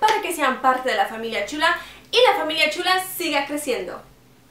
para que sean parte de la familia chula y la familia chula siga creciendo.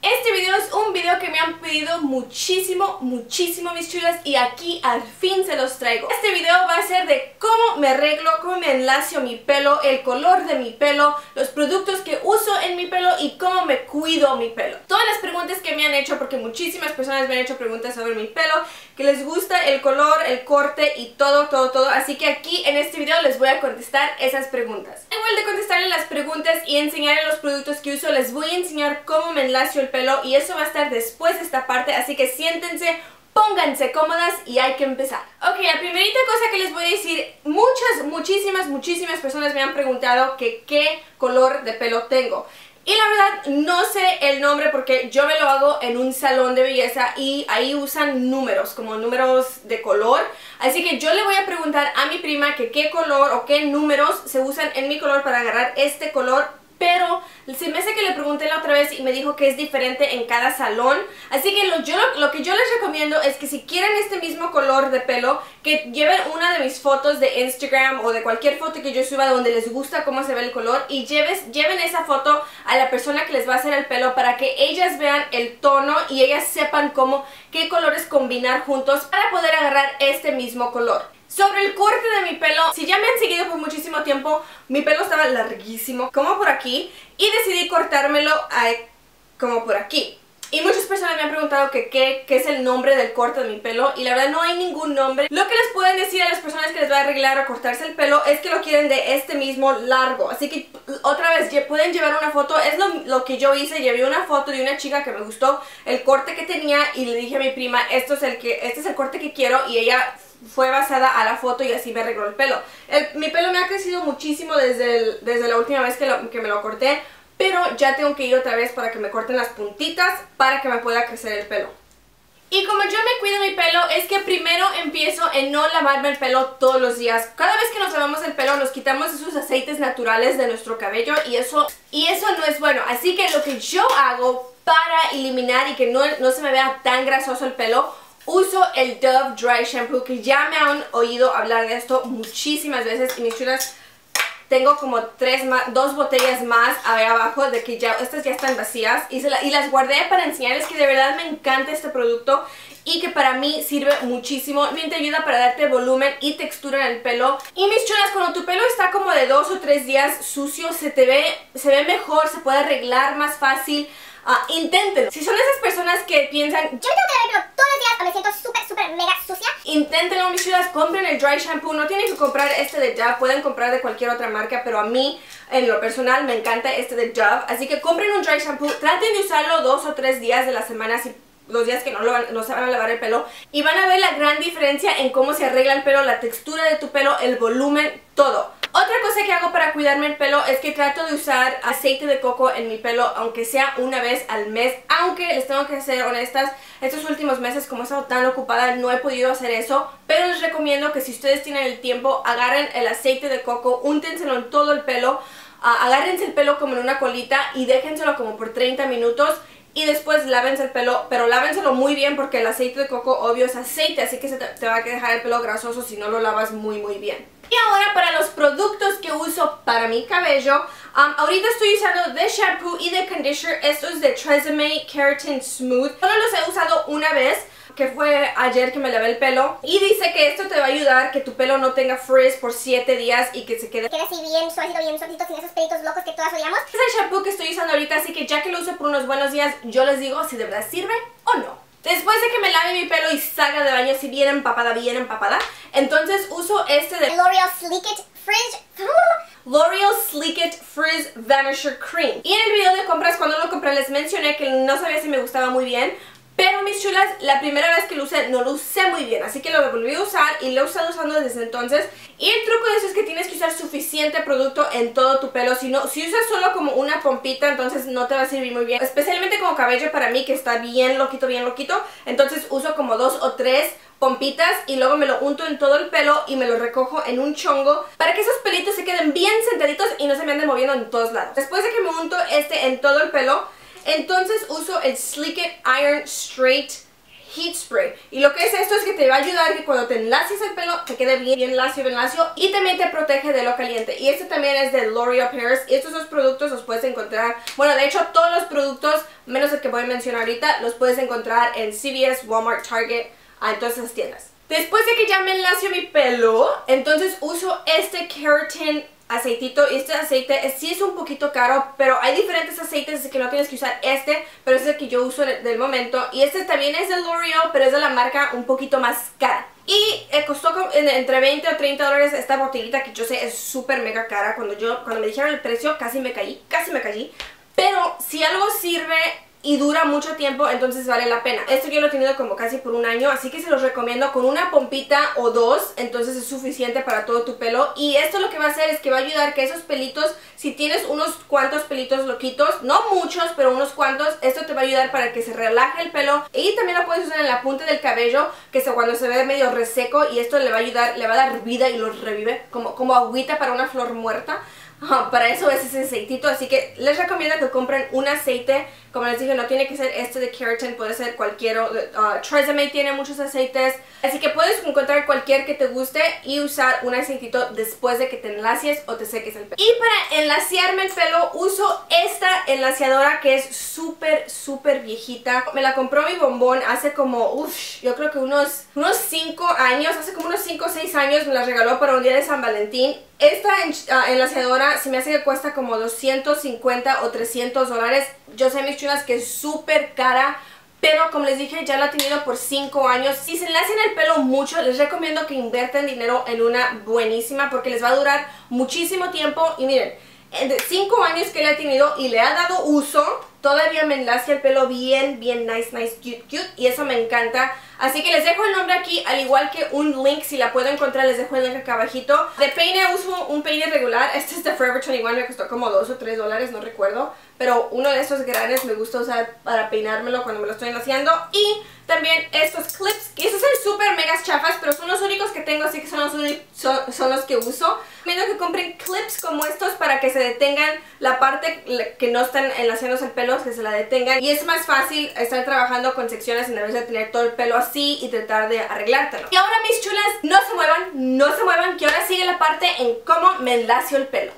Este video es un video que me han pedido muchísimo, muchísimo mis chulas y aquí al fin se los traigo. Este video va a ser de cómo me arreglo, cómo me enlacio mi pelo, el color de mi pelo, los productos que uso en mi pelo y cómo me cuido mi pelo. Todas las preguntas que me han hecho, porque muchísimas personas me han hecho preguntas sobre mi pelo, que les gusta el color, el corte y todo, todo, todo. Así que aquí en este video les voy a contestar esas preguntas. Igual de contestarles las preguntas y enseñarles los productos que uso, les voy a enseñar cómo me enlacio el pelo y eso va a estar después de esta parte, así que siéntense, pónganse cómodas y hay que empezar. Ok, la primerita cosa que les voy a decir, muchas, muchísimas, muchísimas personas me han preguntado que qué color de pelo tengo. Y la verdad no sé el nombre porque yo me lo hago en un salón de belleza y ahí usan números, como números de color. Así que yo le voy a preguntar a mi prima que qué color o qué números se usan en mi color para agarrar este color pero se me hace que le pregunté la otra vez y me dijo que es diferente en cada salón. Así que lo, yo, lo que yo les recomiendo es que si quieren este mismo color de pelo, que lleven una de mis fotos de Instagram o de cualquier foto que yo suba donde les gusta cómo se ve el color y lleves, lleven esa foto a la persona que les va a hacer el pelo para que ellas vean el tono y ellas sepan cómo, qué colores combinar juntos para poder agarrar este mismo color. Sobre el corte de mi pelo, si ya me han seguido por muchísimo tiempo, mi pelo estaba larguísimo, como por aquí, y decidí cortármelo como por aquí. Y muchas personas me han preguntado que qué, es el nombre del corte de mi pelo y la verdad no hay ningún nombre. Lo que les pueden decir a las personas que les va a arreglar o cortarse el pelo es que lo quieren de este mismo largo. Así que otra vez pueden llevar una foto, es lo, lo que yo hice, llevé una foto de una chica que me gustó el corte que tenía y le dije a mi prima, esto es el, que, este es el corte que quiero y ella fue basada a la foto y así me arregló el pelo. mi pelo me ha crecido muchísimo desde, desde la última vez que, que me lo corté, pero ya tengo que ir otra vez para que me corten las puntitas para que me pueda crecer el pelo. Y como yo me cuido mi pelo, es que primero empiezo en no lavarme el pelo todos los días. Cada vez que nos lavamos el pelo nos quitamos esos aceites naturales de nuestro cabello y eso, y eso no es bueno. Así que lo que yo hago para eliminar y que no, no se me vea tan grasoso el pelo Uso el Dove Dry Shampoo que ya me han oído hablar de esto muchísimas veces y mis chulas tengo como tres más, dos botellas más ahí abajo de que ya estas ya están vacías y, y las guardé para enseñarles que de verdad me encanta este producto y que para mí sirve muchísimo. Te ayuda para darte volumen y textura en el pelo. Y mis chulas, cuando tu pelo está como de dos o tres días sucio, se te ve, se ve mejor, se puede arreglar más fácil. Uh, inténtenlo. Si son esas personas que piensan, yo tengo que me siento súper, súper mega sucia. Inténtenlo, mis chulas, compren el dry shampoo. No tienen que comprar este de Dove, pueden comprar de cualquier otra marca, pero a mí, en lo personal, me encanta este de Dove. Así que compren un dry shampoo, traten de usarlo dos o tres días de la semana si los días que no, lo no se van a lavar el pelo y van a ver la gran diferencia en cómo se arregla el pelo, la textura de tu pelo, el volumen, todo. Otra cosa que hago para cuidarme el pelo es que trato de usar aceite de coco en mi pelo, aunque sea una vez al mes. Aunque les tengo que ser honestas, estos últimos meses como he estado tan ocupada no he podido hacer eso. Pero les recomiendo que si ustedes tienen el tiempo, agarren el aceite de coco, úntenselo en todo el pelo, agárrense el pelo como en una colita y déjenselo como por 30 minutos y después lávense el pelo, pero lávenselo muy bien porque el aceite de coco obvio es aceite, así que se te, va a dejar el pelo grasoso si no lo lavas muy muy bien. Y ahora para los productos que uso para mi cabello, um, ahorita estoy usando de shampoo y de conditioner, estos es de Tresemme Keratin Smooth. Solo los he usado una vez, que fue ayer que me lavé el pelo y dice que esto te va a ayudar que tu pelo no tenga frizz por 7 días y que se quede quede así bien suavecito, bien suavecito sin esos pelitos locos que todas odiamos. Es el shampoo que estoy usando ahorita, así que ya que lo uso por unos buenos días, yo les digo si de verdad sirve o no. Después de que me lave mi pelo y salga de baño así bien empapada, bien empapada, entonces uso este de L'Oreal Sleek It Frizz L'Oreal Sleek It Frizz Vanisher Cream. Y en el video de compras, cuando lo compré, les mencioné que no sabía si me gustaba muy bien, pero mis chulas, la primera vez que lo usé no lo usé muy bien, así que lo volví a usar y lo he estado usando desde entonces. Y el truco de eso es que tienes que usar suficiente producto en todo tu pelo, si, no, si usas solo como una pompita entonces no te va a servir muy bien. Especialmente como cabello para mí que está bien loquito, bien loquito, entonces uso como dos o tres pompitas y luego me lo unto en todo el pelo y me lo recojo en un chongo para que esos pelitos se queden bien sentaditos y no se me anden moviendo en todos lados. Después de que me unto este en todo el pelo, entonces uso el Sleek It Iron Straight Heat Spray. Y lo que es esto es que te va a ayudar que cuando te enlaces el pelo te quede bien, bien lacio, bien lacio. Y también te protege de lo caliente. Y este también es de L'Oreal Paris. Y estos dos productos los puedes encontrar. Bueno, de hecho todos los productos, menos el que voy a mencionar ahorita, los puedes encontrar en CVS, Walmart, Target, a todas esas tiendas. Después de que ya me enlacio mi pelo, entonces uso este Keratin aceitito. Este aceite sí es un poquito caro, pero hay diferentes aceites, así que no tienes que usar este, pero es el que yo uso del momento. Y este también es de L'Oreal, pero es de la marca un poquito más cara. Y eh, costó entre 20 o 30 dólares esta botellita que yo sé es súper mega cara. Cuando yo cuando me dijeron el precio casi me caí, casi me caí. Pero si algo sirve y dura mucho tiempo, entonces vale la pena. Esto yo lo he tenido como casi por un año, así que se los recomiendo con una pompita o dos, entonces es suficiente para todo tu pelo. Y esto lo que va a hacer es que va a ayudar que esos pelitos, si tienes unos cuantos pelitos loquitos, no muchos, pero unos cuantos, esto te va a ayudar para que se relaje el pelo. Y también lo puedes usar en la punta del cabello, que cuando se ve medio reseco y esto le va a ayudar, le va a dar vida y lo revive, como, como agüita para una flor muerta. Para eso es ese aceitito, así que les recomiendo que compren un aceite como les dije, no tiene que ser este de Keratin, puede ser cualquier, uh, Tresemme tiene muchos aceites, así que puedes encontrar cualquier que te guste y usar un aceitito después de que te enlacies o te seques el pelo. Y para enlaciarme el pelo uso esta enlaciadora que es súper, súper viejita. Me la compró mi bombón hace como, uff, yo creo que unos, unos 5 años, hace como unos 5 o 6 años me la regaló para un día de San Valentín. Esta uh, enlaciadora se me hace que cuesta como 250 o 300 dólares. Yo sé mis chulas que es súper cara, pero como les dije ya la he tenido por 5 años. Si se le hacen el pelo mucho, les recomiendo que inviertan dinero en una buenísima porque les va a durar muchísimo tiempo. Y miren, de 5 años que la he tenido y le ha dado uso, todavía me enlace el pelo bien, bien nice, nice, cute, cute. Y eso me encanta. Así que les dejo el nombre aquí, al igual que un link, si la puedo encontrar, les dejo el link acá abajito. De peine uso un peine regular, este es de Forever 21, me costó como 2 o 3 dólares, no recuerdo. Pero uno de estos grandes me gusta usar para peinármelo cuando me lo estoy haciendo. Y también estos clips, que esos son súper megas chafas, pero son los únicos que tengo, así que son los, son, los que uso. Recomiendo que compren clips como estos para que se detengan la parte que no están enlazándose el pelo, que se la detengan. Y es más fácil estar trabajando con secciones en vez de tener todo el pelo así y tratar de arreglártelo. Y ahora mis chulas, no se muevan, no se muevan, que ahora sigue la parte en cómo me enlacio el pelo.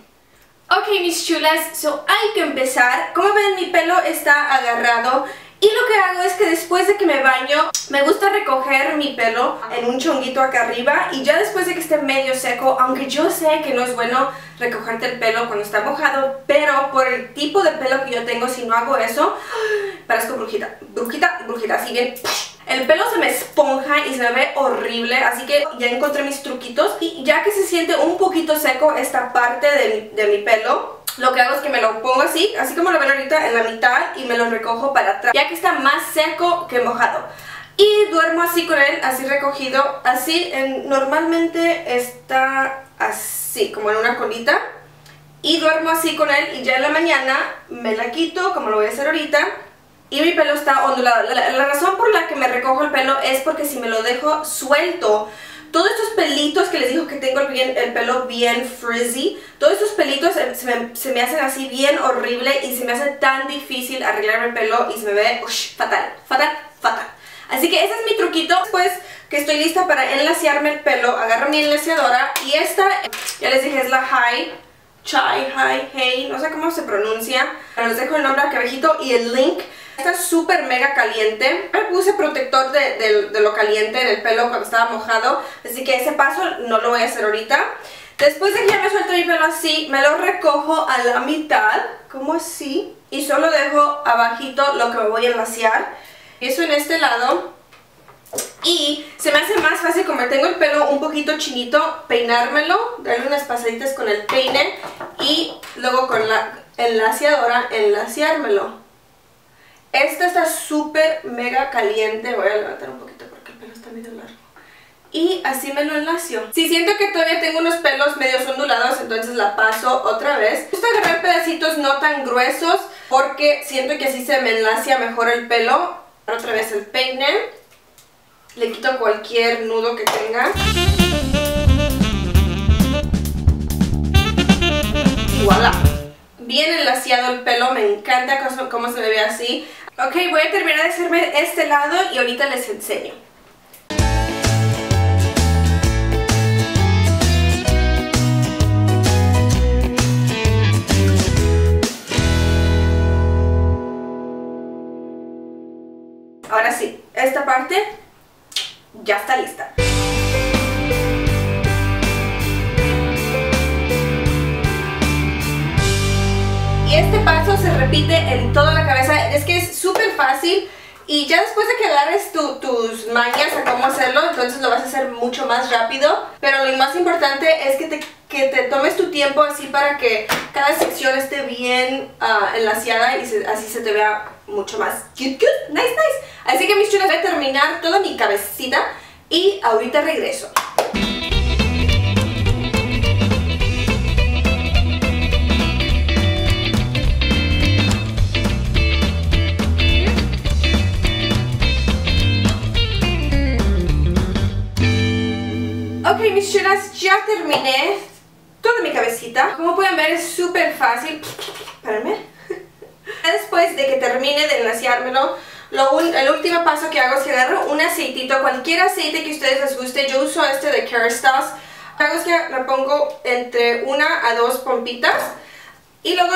Ok mis chulas, so hay que empezar. Como ven mi pelo está agarrado y lo que hago es que después de que me baño, me gusta recoger mi pelo en un chonguito acá arriba y ya después de que esté medio seco, aunque yo sé que no es bueno recogerte el pelo cuando está mojado, pero por el tipo de pelo que yo tengo, si no hago eso, parezco brujita, brujita, brujita, así bien... El pelo se me esponja y se me ve horrible, así que ya encontré mis truquitos y ya que se siente un poquito seco esta parte de de mi pelo, lo que hago es que me lo pongo así, así como lo ven ahorita en la mitad y me lo recojo para atrás, ya que está más seco que mojado. Y duermo así con él, así recogido, así, en, normalmente está así, como en una colita. Y duermo así con él y ya en la mañana me la quito, como lo voy a hacer ahorita, y mi pelo está ondulado. La, la razón por la que me recojo el pelo es porque si me lo dejo suelto, todos estos pelitos que les digo que tengo el, bien, el pelo bien frizzy, todos estos pelitos se me, se me, hacen así bien horrible y se me hace tan difícil arreglarme el pelo y se me ve fatal, fatal, fatal. Así que ese es mi truquito. Después que estoy lista para enlaciarme el pelo, agarro mi enlaciadora y esta, ya les dije, es la High Chai, High, Hey, no sé cómo se pronuncia, pero les dejo el nombre aquí abajito y el link Está súper mega caliente. Me puse protector de, lo caliente en el pelo cuando estaba mojado. Así que ese paso no lo voy a hacer ahorita. Después de que ya me suelto mi pelo así, me lo recojo a la mitad, como así. Y solo dejo abajito lo que me voy a enlaciar. Eso en este lado. Y se me hace más fácil, como tengo el pelo un poquito chinito, peinármelo, darle unas pasaditas con el peine y luego con la enlaciadora enlaciármelo. Esta está súper mega caliente. Voy a levantar un poquito porque el pelo está medio largo. Y así me lo enlacio. Si siento que todavía tengo unos pelos medio ondulados, entonces la paso otra vez. Me gusta agarrar pedacitos no tan gruesos porque siento que así se me enlacia mejor el pelo. Otra vez el peine. Le quito cualquier nudo que tenga. Enlaciado el pelo, me encanta cómo, se me ve así. Ok, voy a terminar de hacerme este lado y ahorita les enseño. Ahora sí, esta parte ya está lista. Y este paso se repite en toda la cabeza. Es que es súper fácil. Y ya después de que agarres tus mañas a cómo hacerlo, entonces lo vas a hacer mucho más rápido. Pero lo más importante es que te, que te tomes tu tiempo así para que cada sección esté bien uh, enlaciada y así se te vea mucho más nice, nice. Así que mis chulas, voy a terminar toda mi cabecita y ahorita regreso. Chulas, ya terminé toda mi cabecita. Como pueden ver, es súper fácil. Espérenme. Después de que termine de enlaciármelo, lo el último paso que hago es que agarro un aceitito, cualquier aceite que ustedes les guste. Yo uso este de Kerastase. Lo que hago es que me pongo entre una a dos pompitas y luego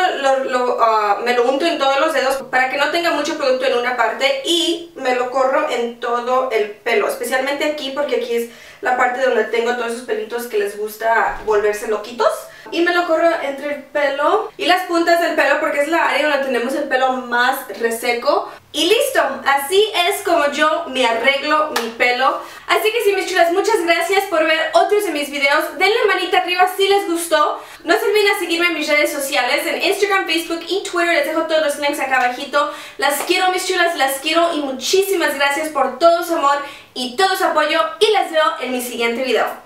lo, uh, me lo unto en todos los dedos para que no tenga mucho producto en una parte y me lo corro en todo el pelo, especialmente aquí porque aquí es la parte donde tengo todos esos pelitos que les gusta volverse loquitos y me lo corro entre el pelo y las puntas del pelo porque es la área donde tenemos el pelo más reseco y listo, así es como yo me arreglo mi pelo. Así que sí, mis chulas, muchas gracias por ver otros de mis videos. Denle manita arriba si les gustó. No se olviden seguirme en mis redes sociales, en Instagram, Facebook y Twitter. Les dejo todos los links acá abajito. Las quiero, mis chulas, las quiero y muchísimas gracias por todo su amor y todo su apoyo. Y las veo en mi siguiente video.